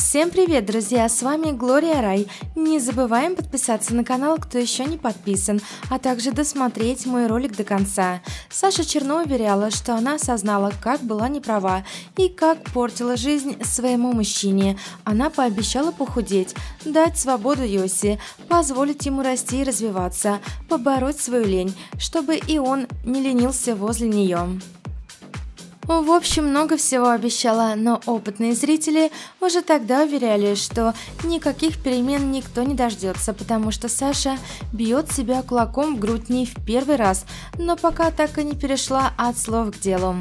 Всем привет, друзья! С вами Глория Рай. Не забываем подписаться на канал, кто еще не подписан, а также досмотреть мой ролик до конца. Саша Черно уверяла, что она осознала, как была неправа и как портила жизнь своему мужчине. Она пообещала похудеть, дать свободу Йоси, позволить ему расти и развиваться, побороть свою лень, чтобы и он не ленился возле нее. В общем, много всего обещала, но опытные зрители уже тогда уверяли, что никаких перемен никто не дождется, потому что Саша бьет себя кулаком в грудь не в первый раз, но пока так и не перешла от слов к делу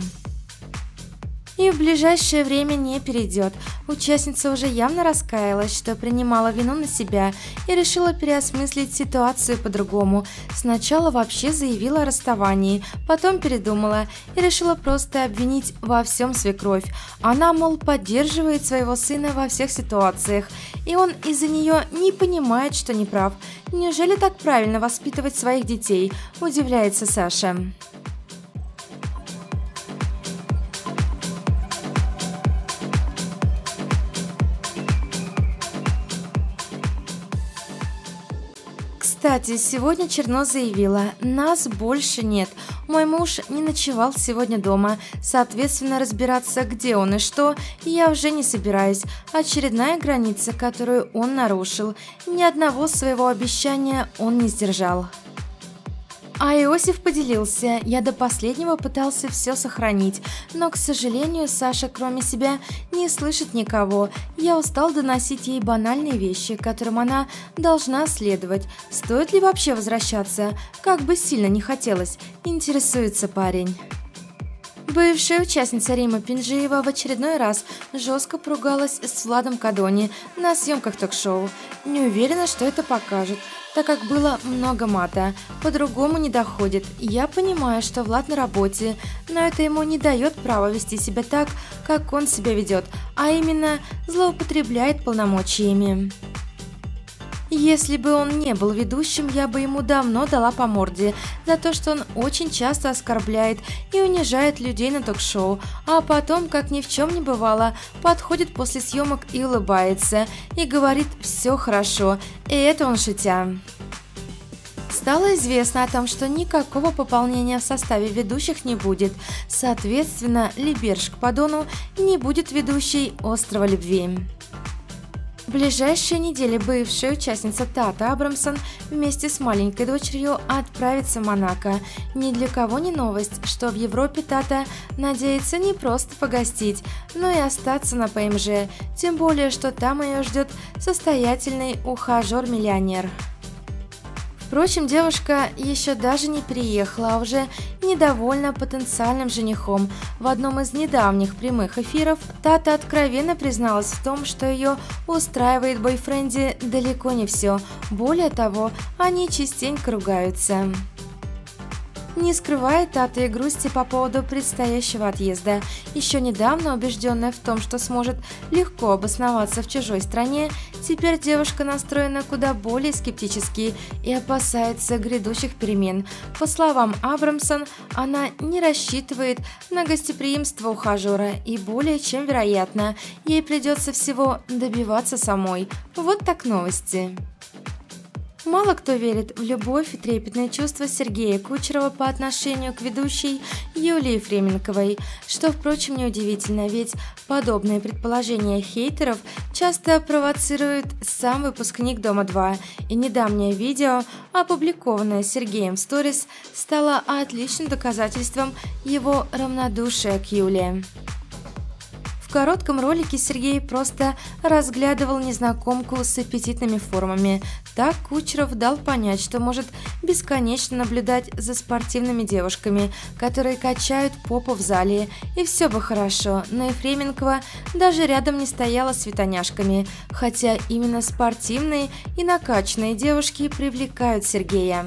и в ближайшее время не перейдет. Участница уже явно раскаялась, что принимала вину на себя и решила переосмыслить ситуацию по-другому. Сначала вообще заявила о расставании, потом передумала и решила просто обвинить во всем свекровь. Она, мол, поддерживает своего сына во всех ситуациях, и он из-за нее не понимает, что не прав. Неужели так правильно воспитывать своих детей? Удивляется Саша. Кстати, сегодня Черно заявила, нас больше нет. Мой муж не ночевал сегодня дома, соответственно, разбираться, где он и что, я уже не собираюсь. Очередная граница, которую он нарушил. Ни одного своего обещания он не сдержал. А Иосиф поделился, я до последнего пытался все сохранить, но, к сожалению, Саша, кроме себя, не слышит никого. Я устал доносить ей банальные вещи, которым она должна следовать. Стоит ли вообще возвращаться? Как бы сильно не хотелось, интересуется парень. Бывшая участница Рима Пинжиева в очередной раз жестко поругалась с Владом Кадони на съемках ток-шоу. Не уверена, что это покажет так как было много мата. По-другому не доходит. Я понимаю, что Влад на работе, но это ему не дает права вести себя так, как он себя ведет, а именно злоупотребляет полномочиями. Если бы он не был ведущим, я бы ему давно дала по морде за то, что он очень часто оскорбляет и унижает людей на ток-шоу, а потом, как ни в чем не бывало, подходит после съемок и улыбается, и говорит «все хорошо», и это он шутя. Стало известно о том, что никакого пополнения в составе ведущих не будет. Соответственно, Либерж к Падону не будет ведущей «Острова любви». В ближайшие недели бывшая участница Тата Абрамсон вместе с маленькой дочерью отправится в Монако. Ни для кого не новость, что в Европе Тата надеется не просто погостить, но и остаться на ПМЖ, тем более, что там ее ждет состоятельный ухажер-миллионер. Впрочем, девушка еще даже не переехала, а уже недовольна потенциальным женихом. В одном из недавних прямых эфиров Тата откровенно призналась в том, что ее устраивает бойфренде далеко не все. Более того, они частенько ругаются не скрывает от и грусти по поводу предстоящего отъезда. Еще недавно убежденная в том, что сможет легко обосноваться в чужой стране, теперь девушка настроена куда более скептически и опасается грядущих перемен. По словам Абрамсон, она не рассчитывает на гостеприимство ухажера и более чем вероятно, ей придется всего добиваться самой. Вот так новости. Мало кто верит в любовь и трепетные чувства Сергея Кучерова по отношению к ведущей Юлии Фременковой, что, впрочем, неудивительно, ведь подобные предположения хейтеров часто провоцирует сам выпускник «Дома-2», и недавнее видео, опубликованное Сергеем в сторис, стало отличным доказательством его равнодушия к Юлии. В коротком ролике Сергей просто разглядывал незнакомку с аппетитными формами. Так Кучеров дал понять, что может бесконечно наблюдать за спортивными девушками, которые качают попу в зале, и все бы хорошо, но Ефременкова даже рядом не стояла с витоняшками, хотя именно спортивные и накачанные девушки привлекают Сергея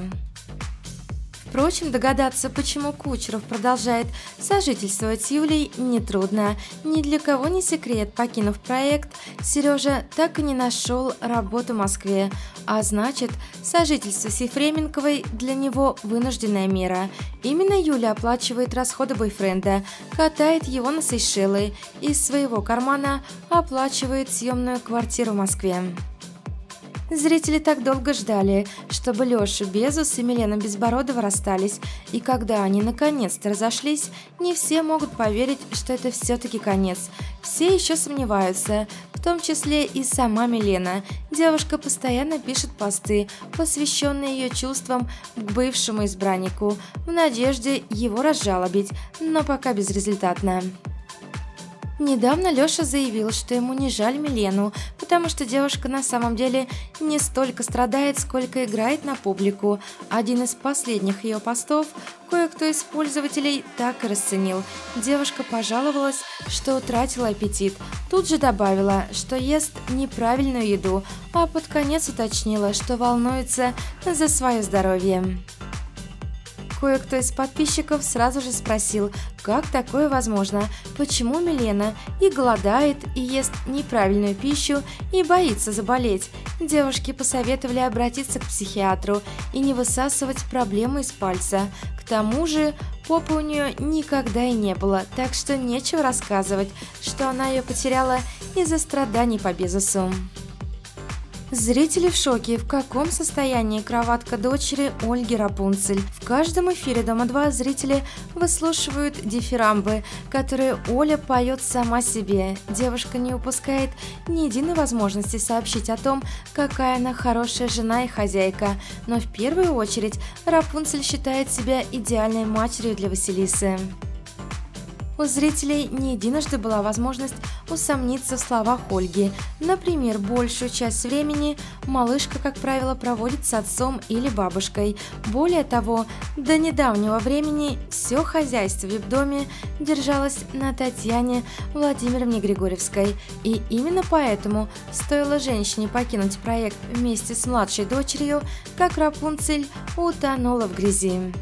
Впрочем, догадаться, почему Кучеров продолжает сожительствовать с Юлей, нетрудно. Ни для кого не секрет, покинув проект, Сережа так и не нашел работу в Москве. А значит, сожительство с Ефременковой для него вынужденная мера. Именно Юля оплачивает расходы бойфренда, катает его на Сейшелы, из своего кармана оплачивает съемную квартиру в Москве. Зрители так долго ждали, чтобы Лёша Безус и Милена Безбородова расстались, и когда они наконец-то разошлись, не все могут поверить, что это все-таки конец. Все еще сомневаются, в том числе и сама Милена. Девушка постоянно пишет посты, посвященные ее чувствам к бывшему избраннику, в надежде его разжалобить, но пока безрезультатно. Недавно Лёша заявил, что ему не жаль Милену, потому что девушка на самом деле не столько страдает, сколько играет на публику. Один из последних ее постов кое-кто из пользователей так и расценил. Девушка пожаловалась, что утратила аппетит. Тут же добавила, что ест неправильную еду, а под конец уточнила, что волнуется за свое здоровье. Кое-кто из подписчиков сразу же спросил, как такое возможно, почему Милена и голодает, и ест неправильную пищу, и боится заболеть. Девушки посоветовали обратиться к психиатру и не высасывать проблемы из пальца. К тому же, попы у нее никогда и не было, так что нечего рассказывать, что она ее потеряла из-за страданий по Безусу. Зрители в шоке, в каком состоянии кроватка дочери Ольги Рапунцель. В каждом эфире Дома-2 зрители выслушивают дифирамбы, которые Оля поет сама себе. Девушка не упускает ни единой возможности сообщить о том, какая она хорошая жена и хозяйка. Но в первую очередь Рапунцель считает себя идеальной матерью для Василисы. У зрителей не единожды была возможность усомниться в словах Ольги. Например, большую часть времени малышка, как правило, проводит с отцом или бабушкой. Более того, до недавнего времени все хозяйство в доме держалось на Татьяне Владимировне Григорьевской. И именно поэтому стоило женщине покинуть проект вместе с младшей дочерью, как Рапунцель утонула в грязи.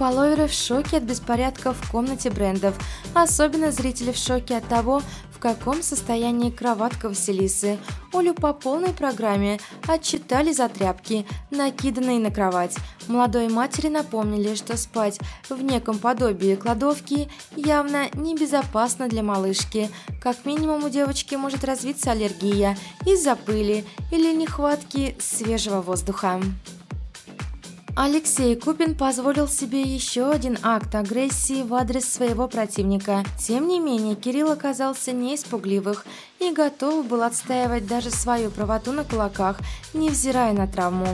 Фолловеры в шоке от беспорядков в комнате брендов, особенно зрители в шоке от того, в каком состоянии кроватка Василисы. Олю по полной программе отчитали за тряпки, накиданные на кровать. Молодой матери напомнили, что спать в неком подобии кладовки явно небезопасно для малышки. Как минимум у девочки может развиться аллергия из-за пыли или нехватки свежего воздуха. Алексей Купин позволил себе еще один акт агрессии в адрес своего противника. Тем не менее, Кирилл оказался не из пугливых и готов был отстаивать даже свою правоту на кулаках, невзирая на травму.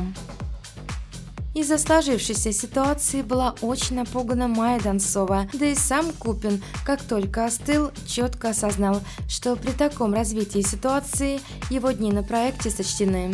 Из-за сложившейся ситуации была очень напугана Майя Донцова, да и сам Купин, как только остыл, четко осознал, что при таком развитии ситуации его дни на проекте сочтены.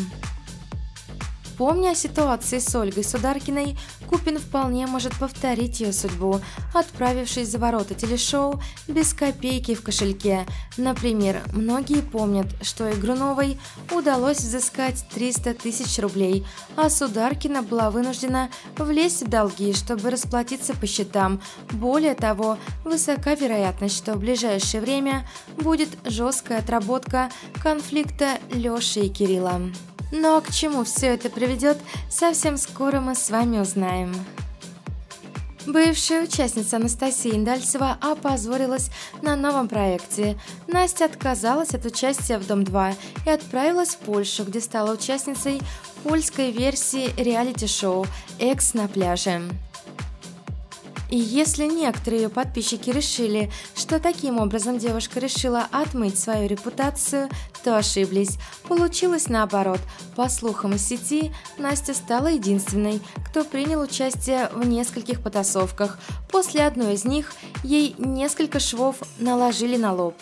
Помня о ситуации с Ольгой Сударкиной, Купин вполне может повторить ее судьбу, отправившись за ворота телешоу без копейки в кошельке. Например, многие помнят, что Игруновой удалось взыскать 300 тысяч рублей, а Сударкина была вынуждена влезть в долги, чтобы расплатиться по счетам. Более того, высока вероятность, что в ближайшее время будет жесткая отработка конфликта Леши и Кирилла. Но к чему все это приведет, совсем скоро мы с вами узнаем. Бывшая участница Анастасия Индальцева опозорилась на новом проекте. Настя отказалась от участия в «Дом-2» и отправилась в Польшу, где стала участницей польской версии реалити-шоу «Экс на пляже». И если некоторые ее подписчики решили, что таким образом девушка решила отмыть свою репутацию, то ошиблись. Получилось наоборот. По слухам из сети, Настя стала единственной, кто принял участие в нескольких потасовках. После одной из них ей несколько швов наложили на лоб.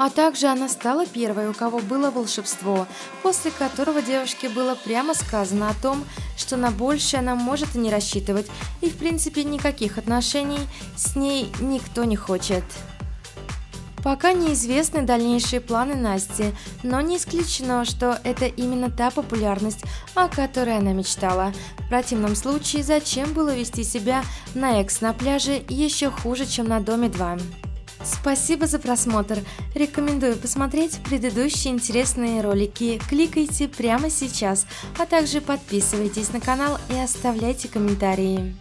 А также она стала первой, у кого было волшебство, после которого девушке было прямо сказано о том, что на большее она может и не рассчитывать, и в принципе никаких отношений с ней никто не хочет. Пока неизвестны дальнейшие планы Насти, но не исключено, что это именно та популярность, о которой она мечтала. В противном случае, зачем было вести себя на экс на пляже еще хуже, чем на Доме 2? Спасибо за просмотр. Рекомендую посмотреть предыдущие интересные ролики. Кликайте прямо сейчас, а также подписывайтесь на канал и оставляйте комментарии.